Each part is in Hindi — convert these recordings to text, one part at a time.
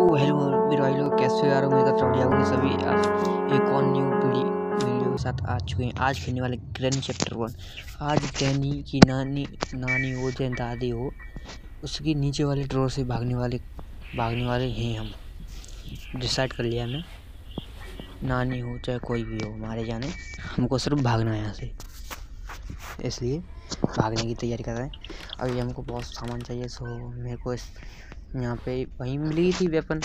तो हेलो मेरे भाई लोग, कैसे यार? उम्मीद करता हूँ बढ़िया सभी आप एक और न्यू वीडियो के साथ आ चुके हैं। आज खेलने वाले ग्रैनी चैप्टर वन आज ग्रैनी की नानी नानी हो चाहे दादी हो, उसकी नीचे वाले ड्रोर से भागने वाले भागने वाले हैं हम। डिसाइड कर लिया हमने। नानी हो, चाहे कोई भी हो, हमारे जाने। हमको सिर्फ़ भागना है यहाँ से। इसलिए भागने की तैयारी कर रहे हैं। अभी हमको बहुत सामान चाहिए सो मेरे को इस यहाँ पे वहीं मिली थी वेपन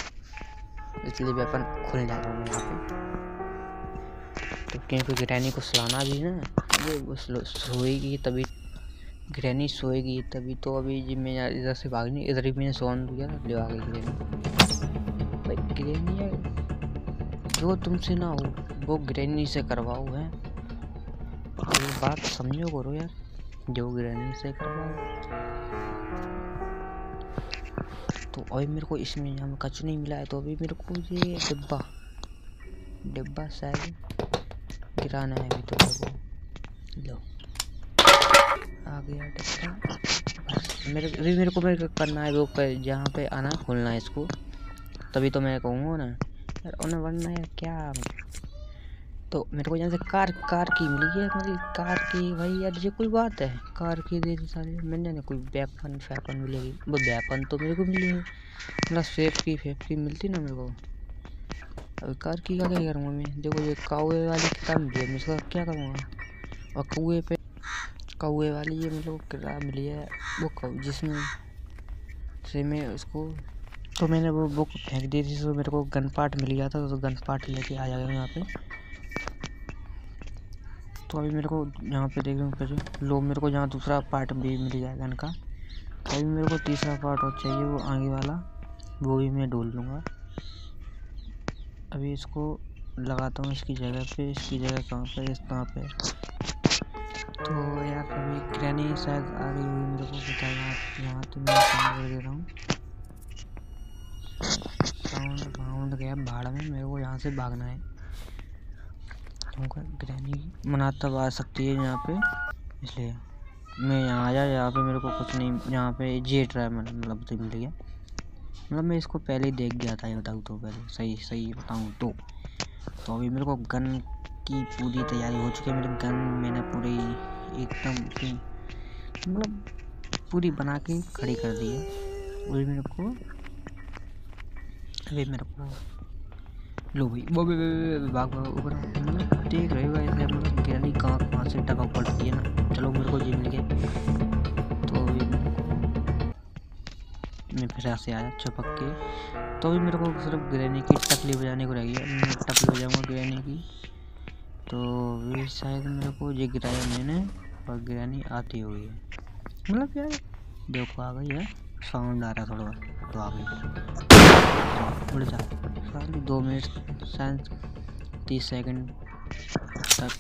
इसलिए वेपन खुल जाएगा यहाँ पे। तो क्योंकि ग्रैनी को सुलाना भी ना, वो सोएगी तभी ग्रैनी सोएगी तभी तो अभी जी मैं इधर से भागनी इधर ही मैंने सोन दिया ले आ गई ग्रैनी भाई ग्रैनी जो तुमसे ना हो, वो ग्रैनी से करवाओ है। ये बात समझो करो यार, जो ग्रैनी से करवाओ। तो अभी मेरे को इसमें यहाँ कच नहीं मिला है तो अभी मेरे को ये डिब्बा डिब्बा शायद गिराना है अभी तो मेरे लो। आ गया डिब्बा। मेरे, अभी मेरे को मेरे करना है वो पे जहाँ पे आना, खोलना है इसको। तभी तो मैं कहूँगा ना। यार, उन्हें बनना है क्या? तो मेरे को यहाँ से कार कार की मिली है मतलब कार की भाई, यार ये कोई बात है? कार की दे दी सारी मैंने ना कोई वेपन फैपन मिलेगी। वो वेपन तो मेरे को मिली है। मतलब सेफ़ की फेफ की मिलती ना मेरे को। अब कार की का क्या करूँगा मैं देखो ये कौए वाली किताब मिली है, मैं इसका क्या करूँगा? और कौए पे कौए वाली ये मेरे को किताब मिली है, वो कौ जिसमें से मैं उसको तो मैंने वो बुक फेंक दी थी तो मेरे को गन पार्ट मिल गया था तो गन पार्ट लेके आ जाएगा यहाँ पे। तो अभी मेरे को यहाँ पे देख रहे हो लो, मेरे को यहाँ दूसरा पार्ट भी मिल जाएगा इनका। अभी मेरे को तीसरा पार्ट और चाहिए, वो आगे वाला। वो भी मैं ढूंढ लूँगा। अभी इसको लगाता हूँ इसकी जगह पे। इसकी जगह कहाँ पे इस कहाँ पे तो यार, अभी ग्रैनी शायद आ रही हुई मेरे को पता है। यहाँ तो मैं साउंड कर दे रहा हूँ। साउंड साउंड गया भाड़ में। मेरे को यहाँ से भागना है। दूँगा ग्रैनी मना तब आ सकती है यहाँ पे। इसलिए मैं यहाँ आया, यहाँ पे मेरे को कुछ नहीं, यहाँ पे जे ट्राई मतलब तो मिल गया। मतलब मैं इसको पहले देख गया था, ये बताऊँ तो पहले। सही सही बताऊँ तो। तो अभी मेरे को गन की पूरी तैयारी हो चुकी है, मेरी गन मैंने पूरी एकदम मतलब पूरी बना के खड़ी कर दी है। अभी मेरे को, अभी मेरे को लो भाई। वो, भाग, ऊपर। देख रहे हो ऐसे मतलब गिरनी कहाँ कहाँ से टपक पड़ती है ना। चलो, मेरे को ये मिल गया तो मैं फिर से आया, चपक के। तो अभी मेरे को सिर्फ़ गिरनी की टकली बजाने को रह गई मैं टकली बजाऊँगा गिरनी की। तो भी शायद मेरे को ये गिराया मैंने और गिरानी आती हुई है। मतलब यार, देखो, आ गई है। साउंड आ रहा थोड़ा तो आ गई। उड़ जा। दो मिनट, शायद तीस सेकंड तक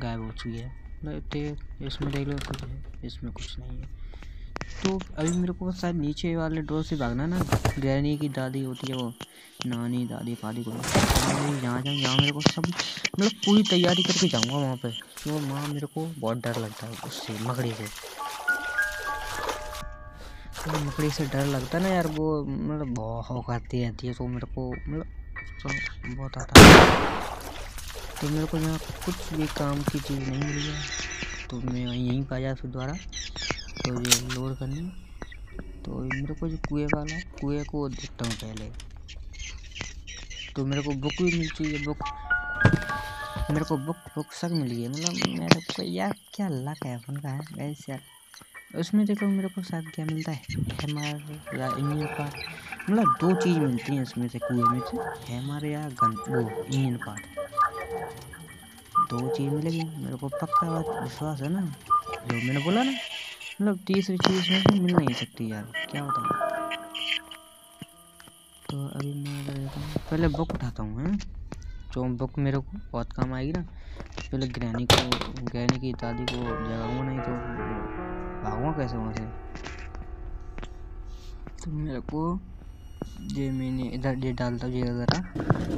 गायब हो चुकी है। इसमें देख लो, कुछ है, इसमें कुछ नहीं है। तो अभी मेरे को शायद नीचे वाले डोर से भागना ना। ग्रैनी की दादी होती है वो, नानी, दादी फादी को। यहाँ जाऊँ, यहाँ मेरे को सब मतलब पूरी तैयारी करके जाऊँगा वहाँ पे। तो वहाँ मेरे को बहुत डर लगता है उससे, मकड़ी से। तो मकड़ी से डर लगता है ना यार, वो मतलब बहुत हौकाती रहती है तो मेरे को मतलब बहुत आता है। तो मेरे को यहाँ कुछ भी काम की चीज़ नहीं मिली है। तो मैं यहीं पर आया फिर दोबारा तो ये लोड करने। तो मेरे को जो कुएँ वाला, कुएँ को देखता हूँ पहले। तो मेरे को बुक भी मिल है बुक मेरे को बुक बुक सब मिल है। मतलब मेरे को यार क्या लक है अपन का है। ऐसे यार, उसमें देखो मेरे को साथ क्या मिलता है? हमारे या इंजन पार्ट मतलब दो चीज़ मिलती हैं इसमें से कुएँ में से। हमारे यहाँ गन वो इंजन पार्ट दो चीज़ मिलेगी, मेरे को पक्का बात, विश्वास है ना? जो मैंने बोला ना मतलब तीसरी चीज़ में से मिल नहीं सकती यार, क्या बताऊँ? तो अभी मैं पहले बुक उठाता हूँ, हैं? जो बुक मेरे को बहुत काम आएगी ना, पहले ग्रैनी को ग्रैनी की दादी को जगाऊँगा, नहीं तो भागूँगा कैसे वहाँ से? तो मेरे को ये मैंने इधर ये डालता हूँ, ये ज़रा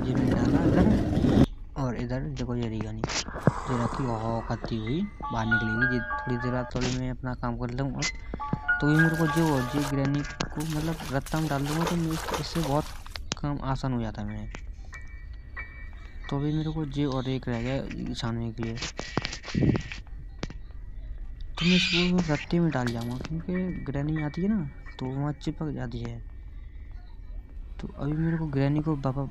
ये मैंने डाला इधर और इधर देखो ये नहीं ये रखी करती हुई। बाहर निकलेगी ये थोड़ी देर बाद थोड़ी मैं अपना काम कर लूँ और तो ये मेरे को जो, जी ग्रैनी को मतलब रत्ता में डाल दूँगा तो मैं इससे बहुत काम आसान हो जाता है मेरे। तो अभी मेरे को जे और एक रह गया छानने के लिए। तो मैं इसको रत्ते में डाल जाऊँगा, क्योंकि ग्रैनी आती है ना तो वहाँ चिपक जाती है। तो अभी मेरे को ग्रैनी को बाबा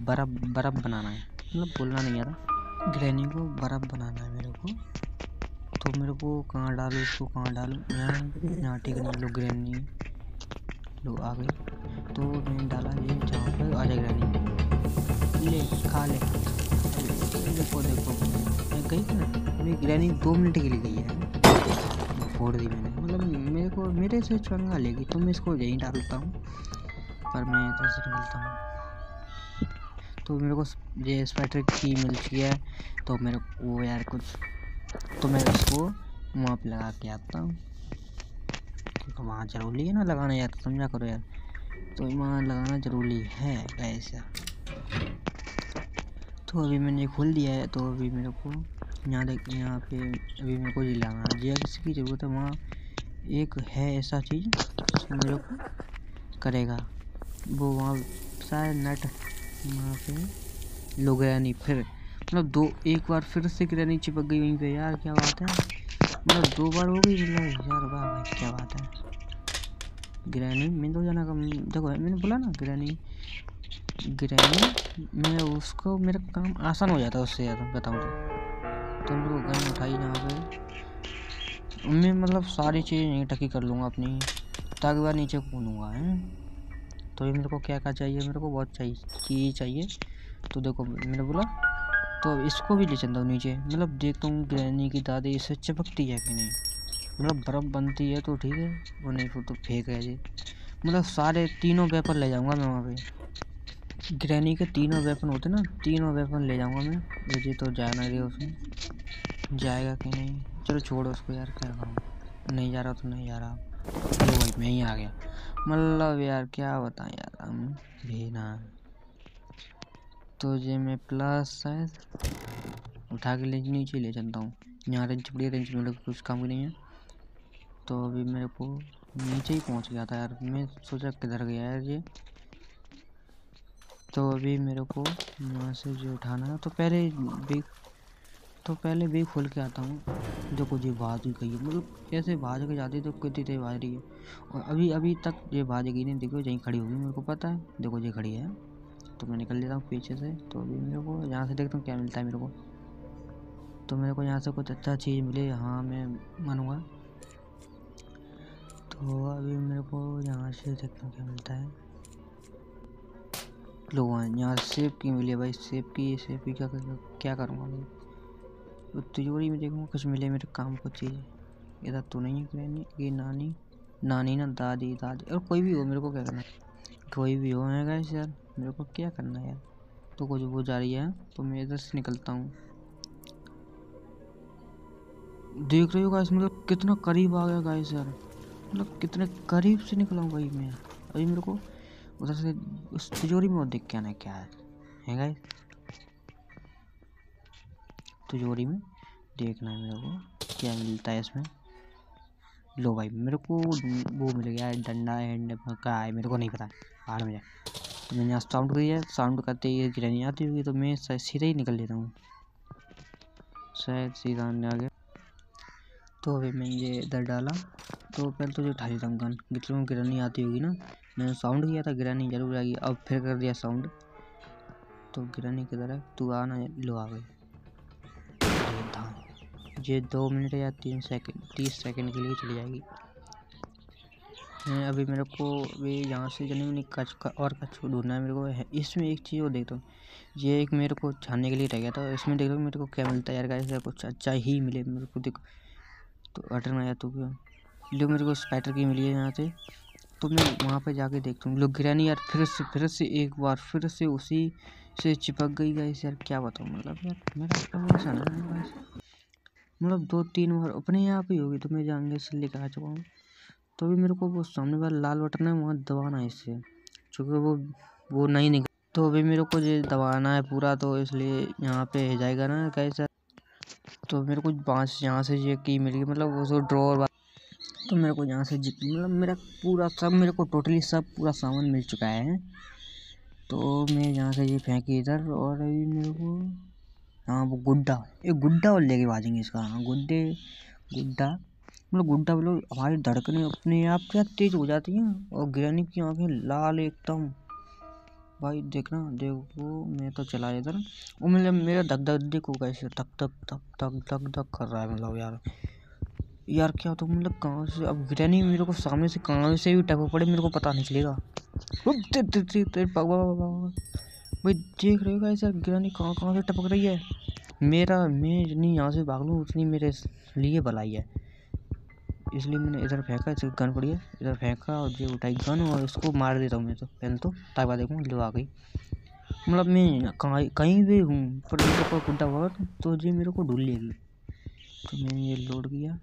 बर्फ़ बर्फ़ बनाना है। मतलब बोलना नहीं आता। ग्रैनी को बर्फ़ बनाना है मेरे को। तो मेरे को कहाँ डालूँ, इसको कहाँ डालो? यहाँ यहाँ ठीक नहीं लो ग्रैनी लो, आ गई। तो मैंने डाला ये जहाँ पर आ जाए ग्रैनी ले, खा ले। देखो देखो। मैं गई थी ना, मेरी ग्रैनी दो मिनट के लिए गई है। फोड़ दी मैंने। मतलब मेरे को, मेरे से चंगा लेगी तो मैं इसको यहीं डालता हूँ। पर मैं इधर से निकलता हूँ। तो मेरे को ये स्वेटर की मिल चुकी है तो मेरे को यार कुछ तो मैं इसको वहाँ पे लगा के आता हूँ। क्योंकि वहाँ ज़रूरी है ना लगाना यार, समझा करो यार। तो वहाँ लगाना ज़रूरी है ऐसा। तो अभी मैंने खोल दिया है तो अभी मेरे को यहाँ देख, यहाँ पे अभी मेरे को ये लगाना है। किसी की ज़रूरत है, वहाँ एक है ऐसा चीज़ मेरे को करेगा। वो वहाँ शायद नट वहाँ पे लोग नहीं, फिर मतलब दो, एक बार फिर से गिरनी चिपक गई वहीं पे। यार, क्या बात है? मतलब दो बार हो गई मतलब यार, वाह भाई, क्या बात है। ग्रैनी मैं तो जाना कम देखो, मैंने बोला ना ग्रैनी ग्रैनी मैं उसको, मेरा काम आसान हो जाता है उससे यार, बताऊँ तो। तो लोग गन उठाई यहाँ पे। मैं मतलब सारी चीज़ें टकी कर लूँगा अपनी, ताकि बार नीचे कूदूँगा, है? तो ये मेरे को क्या क्या चाहिए? मेरे को बहुत चाहिए चीज़ चाहिए? तो देखो, मैंने बोला तो इसको भी ले चलता हूँ नीचे। मतलब देखता हूँ ग्रैनी की दादी इससे चिपकती है कि नहीं। मतलब बर्फ़ बनती है तो ठीक है वो नहीं फिर तो फेंक है जी। मतलब सारे तीनों वेपन ले जाऊँगा मैं वहाँ पे। ग्रैनी के तीनों वेपन होते ना, तीनों वेपन ले जाऊँगा मैं। ये तो जाना रही उसमें। जाएगा कि नहीं? चलो छोड़ो उसको यार क्या करूँ नहीं जा रहा तो नहीं जा रहा। तो भाई, मैं ही आ गया। मतलब यार, क्या बताएँ यार, हम भी ना। तो ये मैं प्लस शायद उठा के ले नीचे ले चलता हूँ। यहाँ रेंच पड़ी रेंच में कुछ काम भी नहीं है। तो अभी मेरे को नीचे ही पहुँच गया था यार। मैं सोचा किधर गया यार ये। तो अभी मेरे को वहाँ से जो उठाना है तो पहले भी तो पहले भी खोल के आता हूँ, जो कुछ ये भाज गई है। मतलब कैसे भाज के जाती तो कितनी देर भाज रही है। और अभी अभी तक ये भाज गई नहीं, देखो, यहीं खड़ी होगी, मेरे को पता है। देखो, ये खड़ी है। तो मैं निकल लेता हूँ पीछे से। तो अभी मेरे को यहाँ से देखता हूँ क्या मिलता है मेरे को। तो मेरे को यहाँ से कुछ अच्छा चीज़ मिले हाँ मैं मानूँगा। तो अभी मेरे को यहाँ से देखता हूँ क्या मिलता है। लो यहाँ सेब की मिली है भाई, सेब की सेब की क्या क्या करूँगा मैं? तिजोरी में देखूँगा, कुछ मिले मेरे काम को चीज़। इधर तो नहीं है ये नानी नानी ना, दादी दादी। और कोई भी हो, मेरे को क्या करना है? कोई भी हो, है गैस यार, मेरे को क्या करना है यार? तो कुछ वो जा रही है तो मैं इधर से निकलता हूँ। देख रहे हो गाइस मतलब कितना करीब आ गया गाइस यार। मतलब कितने करीब से निकला हूँ भाई मैं। अभी मेरे को उधर से, उस तिजोरी में और देख के आना क्या है। गाइस तिजोरी में देखना है मेरे को, क्या मिलता है इसमें। लो भाई, मेरे को वो मिल गया है, डंडा एंड का है, मेरे को नहीं पता बाहर में जाए तो मैंने यहाँ साउंड करी है साउंड करते ही गिरनी आती होगी तो मैं सीधे ही निकल लेता हूँ। शायद सीधा आ गया तो अभी मैंने ये इधर डाला तो पहले तो जो उठा लेता हूँ गन। गिटरों गिरनी आती होगी ना, मैंने साउंड किया था, गिरानी ज़रूर आएगी, अब फिर कर दिया साउंड तो गिरानी किधर है? तू आना लो आ गई ये दो मिनट या तीन सेकंड, तीस सेकंड के लिए चली जाएगी। अभी मेरे को अभी यहाँ से जने मैंने कच का और कच को ढूंढना है मेरे को। है, इसमें एक चीज़ और देखता हूँ। ये एक मेरे को छानने के लिए रह गया था। इसमें देख लो मेरे को क्या मिलता है यार गाइस कुछ अच्छा ही मिले मेरे को, देखो। तो अटर में आया तो क्यों? जो मेरे को स्पाइटर की मिली है यहाँ से। तो मैं वहाँ पर जाके देखता हूँ। लोग गिरा नहीं यार, फिर से फिर से एक बार, फिर से उसी से चिपक गई गाइस यार, क्या बताऊँ? मतलब यार, मेरा मतलब दो तीन बार अपने आप ही होगी तो मैं जाएँगे से लेकर आ चुका हूँ। तो अभी मेरे को वो सामने वाला लाल बटन है, वहाँ दबाना है इससे चूँकि वो वो नहीं निकल तो अभी मेरे को ये दबाना है पूरा तो इसलिए यहाँ पे है जाएगा ना कैसा तो मेरे को पाँच, यहाँ से ये की मिल गई मतलब वो जो ड्रॉर तो मेरे को यहाँ से मतलब मेरा पूरा सब, मेरे को टोटली सब पूरा सामान मिल चुका है। तो मैं यहाँ से ये फेंकी इधर और अभी मेरे को हाँ वो गुड्डा। एक गुड्डा और लेके भाजेंगे इसका। हाँ गुड्डे, गुड्डा। मतलब गुड्डा बोलो, हमारी धड़कने अपने आप क्या तेज हो जाती हैं और गिरानी की आँखें लाल एकदम। भाई, देखना, देखो, मैं तो चला इधर वो मतलब मेरा धक धक, देखो कैसे धक धक धक धक धक धक कर रहा है मतलब यार। यार क्या तो मतलब कहाँ से, अब गिरानी मेरे को सामने से कहाँ से भी टप पड़े, मेरे को पता नहीं चलेगा। भाई देख रहे हो कैसे गिरानी कहाँ कहाँ से टपक रही है? मेरा, मैं जितनी यहाँ से भाग लूँ, उतनी मेरे लिए भलाई है। इसलिए मैंने इधर फेंका, इसे गन पड़ी है, इधर फेंका और ये उठाई गन और इसको मार देता हूँ मैं तो पहले तो ताकि देखूँ लो आ गई। मतलब मैं कहीं भी हूँ, पर मेरे को गुड्डा हुआ तो ये मेरे को ढूंढ लेगी। तो मैंने ये लोड किया।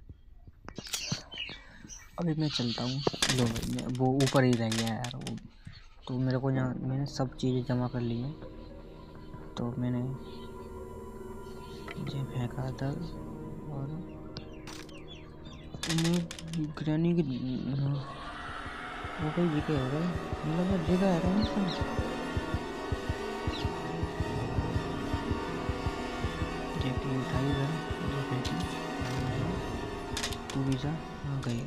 अभी मैं चलता हूँ। लो मैं वो ऊपर ही रह गया यार, वो तो मेरे को यहाँ, मैंने सब चीज़ें जमा कर ली हैं। तो मैंने ये फेंका था और ग्रैनी की, वो कोई जगह है मतलब जगह है जेपी उठाई है जो बेटी तू भी जा हाँ गई।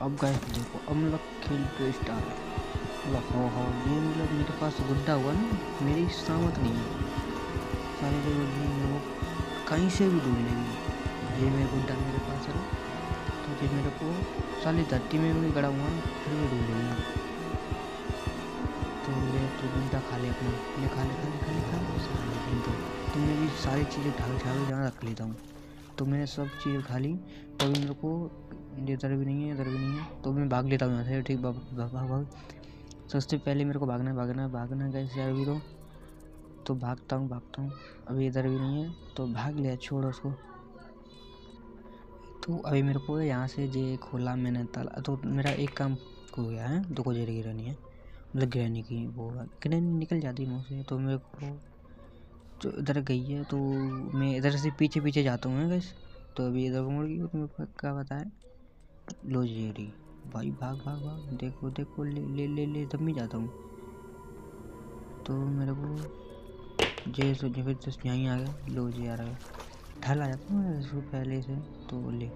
अब गए देखो अब मतलब खेल पे स्टार मतलब ये मतलब मेरे पास गुड्डा हुआ ना मेरी सामत नहीं है। सारे लोग कहीं से भी ढूंढ लेंगे ये मैं गुड्डा मेरे पास है तो ये मेरे को साली धरती में भी गड़ा हुआ फिर भी ढूंढ रही तो ले तो गुड्डा खा ले अपना। ले खा ले खा ले खा ले खा ले तो, तो मैं भी सारी चीज़ें ढाल ढाल जहाँ रख लेता हूँ। तो मैंने सब चीज़ें खा ली। तभी मेरे को इधर भी नहीं है इधर भी नहीं है। तो मैं भाग लेता हूँ यहाँ से ठीक भाग भाग। सबसे पहले मेरे को भागना भागना है, भागना कैसे अभी तो तो भागता हूँ भागता हूँ। अभी इधर भी नहीं है तो भाग लिया, छोड़ उसको। तो अभी मेरे को यहाँ से जे खोला मैंने ताला तो मेरा एक काम हो गया है दो को जेर गिरानी है। मतलब गिरानी की वो गिरानी निकल जाती मुँह से तो मेरे को जो इधर गई है तो मैं इधर से पीछे पीछे जाता हूँ गैस तो अभी इधर मुड़ गई तो मेरे को क्या बताए लो जेरी भाई, भाग भाग भाग। देखो देखो, ले ले ले ले, तब मैं जाता हूँ। तो मेरे को जे सो फिर यहीं आ गया। लो जी आ रहा है। ढल आ जाता है इसको पहले से। तो ले।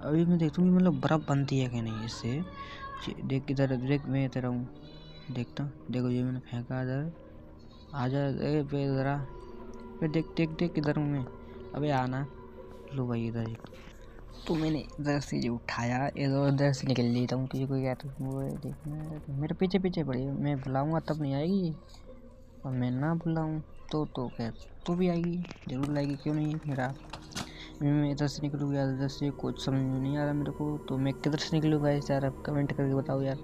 अभी मैं देखता हूँ मतलब बर्फ़ बनती है कि नहीं इससे। देख किधर, देख मैं इधर हूँ देखता हूँ। देखो, ये मैंने फेंका इधर। आ जा पे ज़रा। फिर देख देख देख किधर हूँ मैं। अबे, आना। लो भाई, इधर तो मैंने इधर से जो उठाया, इधर उधर से निकल लेता हूँ तुझे कोई कहता, वो देखना मेरे पीछे पीछे पड़ी मैं बुलाऊँगा, तब नहीं आएगी? और मैं ना बुलाऊँ तो तो खैर तो भी आएगी, ज़रूर लाएगी, क्यों नहीं, मेरा? मैं इधर से निकलूँ यार, इधर से कुछ समझ में नहीं आ रहा मेरे को तो मैं किधर से निकलूँगा यार, आप कमेंट करके बताओ यार।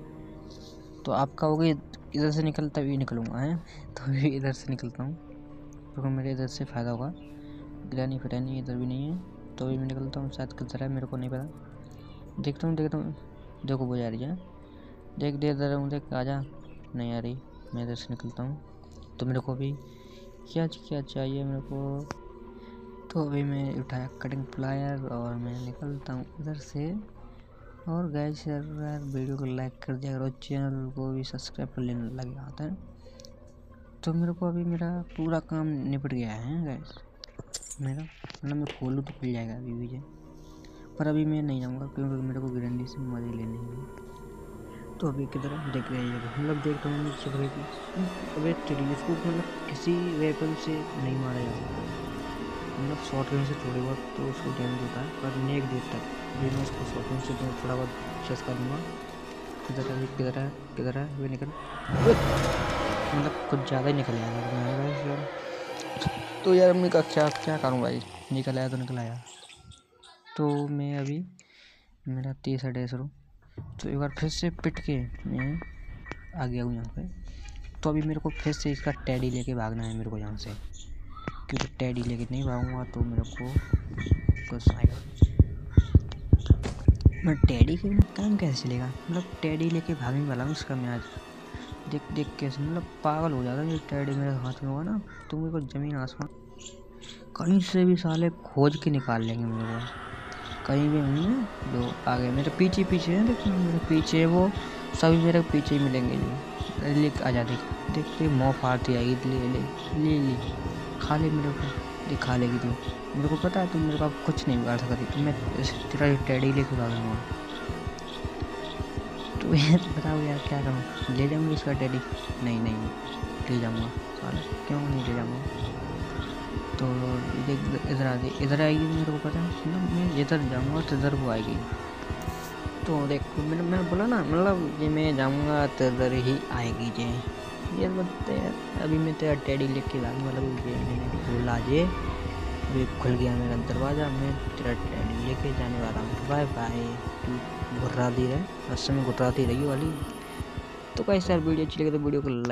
तो आप कहोगे इधर से निकल, तभी निकलूँगा, है? तो इधर से निकलता हूँ क्योंकि मेरे इधर से फ़ायदा होगा गिरानी फिरानी इधर भी नहीं है। तो भी मैं निकलता हूँ, शायद किधर है, मेरे को नहीं पता। देखता हूँ देखता हूँ। देखो, वो जा रही है। देख देख, इधर हूँ, देख आ जा नहीं आ रही। मैं इधर से निकलता हूँ। तो मेरे को भी क्या क्या चाहिए मेरे को? तो अभी मैं उठाया कटिंग प्लायर और मैं निकलता हूँ इधर से। और यार यार, वीडियो को लाइक कर दिया करो चैनल को भी सब्सक्राइब कर लेने, लग जाता है तो मेरे को अभी मेरा पूरा काम निपट गया है गैस मेरा मतलब मैं खोलूँ तो खुल जाएगा अभी भी पर अभी मैं नहीं जाऊँगा क्योंकि मेरे को गारंटी से मज़े लेने हैं। तो अभी किधर देख रहे हैं मतलब देख रहा हूँ रही थी अभी टेलीस्कोप मतलब किसी वेपन से नहीं मारा जा सकता। मतलब शॉर्ट रेंज से थोड़ी बहुत तो उसको डैमेज होता है, पर नेक देर तक। अभी मैं उसको शॉर्ट रेंज से तो थोड़ा बहुत चेस कर दूँगा। किधर है किधर है किधर है वे निकल। मतलब कुछ ज़्यादा ही निकल आएगा तो यार मैं क्या क्या करूँ भाई? निकल आया तो निकल आया। तो मैं अभी, मेरा तीसरा डे शुरू तो एक बार फिर से पिट के मैं आ गया हूँ यहाँ पे। तो अभी मेरे को फिर से इसका टैडी लेके भागना है मेरे को यहाँ से। क्योंकि टैडी लेके नहीं भागूँगा तो मेरे को कुछ आएगा। मैं टैडी के बिना काम कैसे चलेगा मतलब टैडी लेके भागने वाला हूँ उसका मैं आज। देख देख कैसे मतलब पागल हो जाता है टैडी मेरे हाथ में होगा ना। तो मेरे को ज़मीन आसमान कहीं से भी साले खोज के निकाल लेंगे मेरे को। कहीं भी नहीं दो आगे मेरे पीछे पीछे है, देखो, मेरे पीछे वो, सभी मेरे पीछे ही मिलेंगे जो। ले, आ जा, देख देखते मौ फाड़ती आएगी, ले ले ले ले। खा ले मेरे को, देख लेगी तू। मेरे को पता है तुम मेरे को कुछ नहीं बिगाड़ सकती। मैं तेरा टेडी लेके दूँगा। तो बताओ यार क्या करूँ? ले जाऊँगी उसका टेडी नहीं नहीं, ले जाऊँगा। साला, क्यों नहीं ले जाऊँगा? तो इधर आ गई इधर आएगी मेरे को पता है? ना मैं इधर जाऊँगा तो इधर वो आएगी। तो देखो, मैंने मैंने बोला ना मतलब ये मैं जाऊँगा तो इधर ही आएगी जे। ये बोलते अभी मैं तेरा टेडी लेके जा मतलब ये मैंने बोला जे। अभी खुल गया मेरा दरवाज़ा, मैं तेरा टेडी लेके जाने वाला हूँ। बाय बाय घुर्रा दी रहे रस्से में घुटराती रही वाली। तो कैसे यार, वीडियो अच्छी लगे तो वीडियो को लाइक